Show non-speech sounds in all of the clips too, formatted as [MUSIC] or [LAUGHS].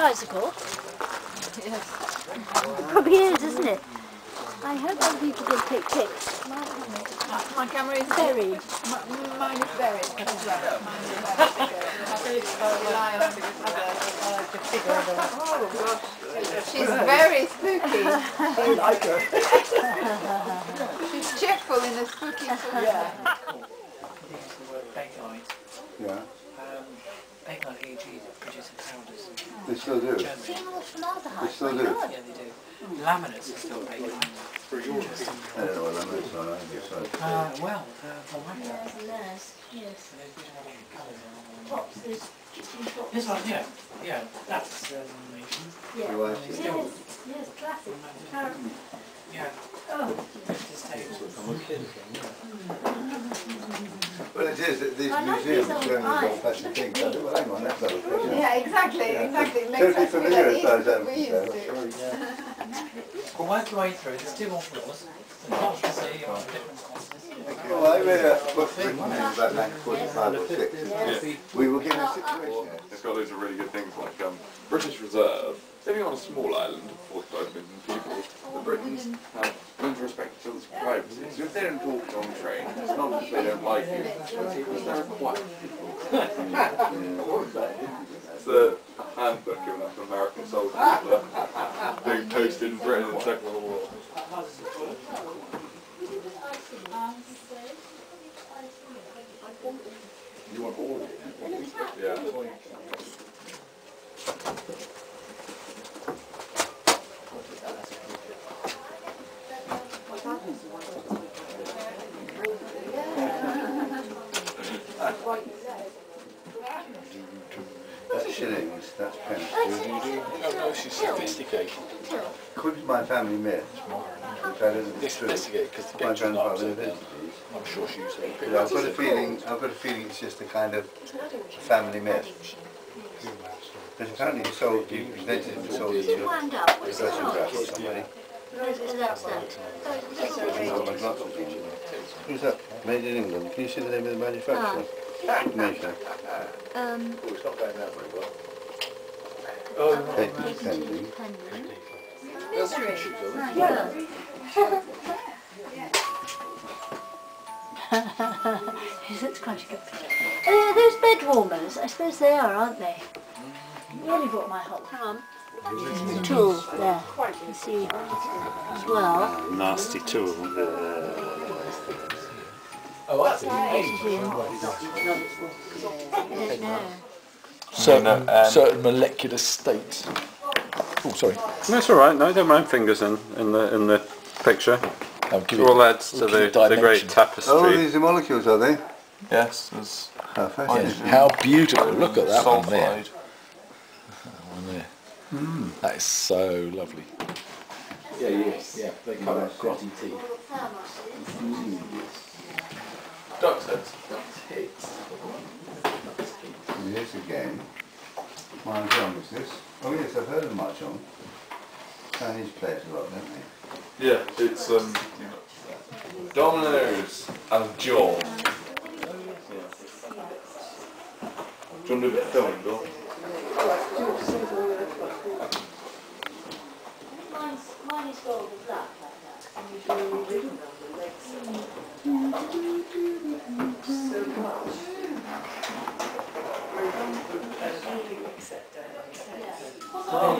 bicycle? Yes. Probably is, isn't it? I hope other people can take pics. My camera is Very. m- mine is buried as well. Mine is buried. Rely on the other. She's very spooky. I like her. She's cheerful in a spooky sort of way. Use the word bakelite. Yeah, they still do. Germany. They still do. God. Yeah, they do. Laminates are still bakelite. Interesting. I don't know what that is, I guess Uh, well, the formatter. There's and there's, yes. There's different Tops, there's kitchen tops. This one, yeah, yeah, that's nation. Yeah. Do I They see? still, Yes, yes, classic. Yeah, Oh. Well, it is, that these I museums these old generally eyes. got plastic things, I think, well, hang on, that's other thing. Yeah, exactly, Yeah. exactly. It makes Totally [LAUGHS] us feel familiar at as far as ease. I'm We used concerned, to. sorry, Well, work your way through, there's two more floors. The top you see on different courses. Well, I read a book written in about 1945 or 6. We were given a situation. It's got loads of really good things like um, British Reserve. Living on a small island of 45 million people, the Britons have learned to respect each other's privacy. So if they don't talk on the train, it's not because they don't like you, it's because they're quiet people. [LAUGHS] It's the handbook given out to American soldiers being posted in Britain in the Second World War. You want all of it? Yeah. That's shillings, that's pence. Oh no, she's sophisticated. According to my family myth, which I don't think This is true, investigate because the my picture's not grandfather upside down. invented these. I'm sure she used to But I've got a feeling, I've got a feeling it's just a kind of family myth. But apparently he sold, he invented it and sold it Is it to wound up? What's or somebody. Is it upstairs? Oh, my. Who's that? Made in England. Can you see the name of the manufacturer? Maker. Um, It's not going down very well. Patent pending. pending. That's what she's on. Right, well. Yes, That's quite a good picture. Uh, those bed warmers, I suppose they are, aren't they? Nearly brought my whole Hang on. The tool there. You can see as well. nasty tool. Oh, that's I don't know. Certain, certain molecular states. Oh, sorry. That's all right. No, don't mind fingers in, in the in the picture. I'll give It all adds to the, the great tapestry. Oh, these are molecules, are they? Yes, there's Oh, Yes, how beautiful! Look at that one there. That one there. Hmm, that is so lovely. Yeah, yes, yeah. They come out grotty teeth. Duck's heads. And Mahjong is this? Oh yes, I've heard of Mahjong. Chinese play it a lot, don't they? Yeah, it's um, dominoes and jaw. Do you want to do a bit of filming, Bill? Mine's, mine is gold and black like that.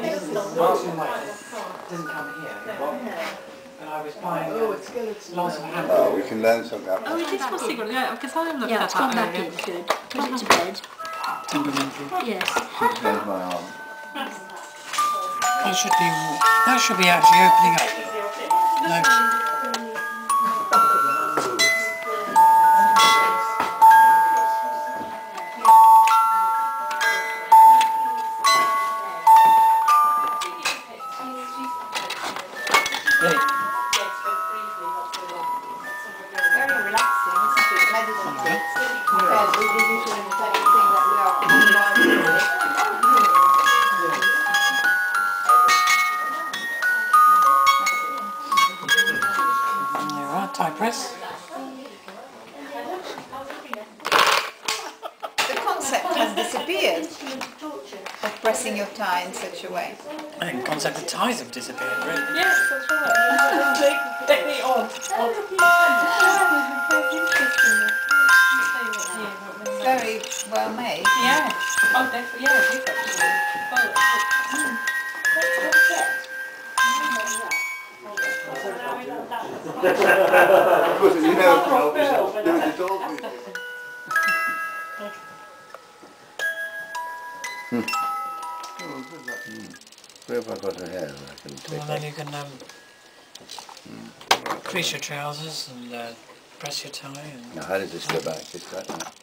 Martin White didn't come here. And I was buying Oh, it's skeleton. lots of hand. Oh, we can learn something. Oh, it is possible, yeah, because I looked Yeah, at it's gone that back in, earlier. good. Put it to bed. Yes. There's my arm. That should be, that should be actually opening up. No. It? Meditative. Compared with the usual thing that we are combined There are tie press. The concept has disappeared. Torture. The pressing your tie in such a way. I think the concept of ties have disappeared, really. Yes, that's right. Very odd. Very well made. Yeah. Oh, definitely. Yeah, it is actually. Oh, Of course, you know, there was a dog with you. Oh, good luck. Where have I got her hair? I can take Well, then off. you can um, crease your trousers and uh, press your tie. And Now, how does this go back? It's like that.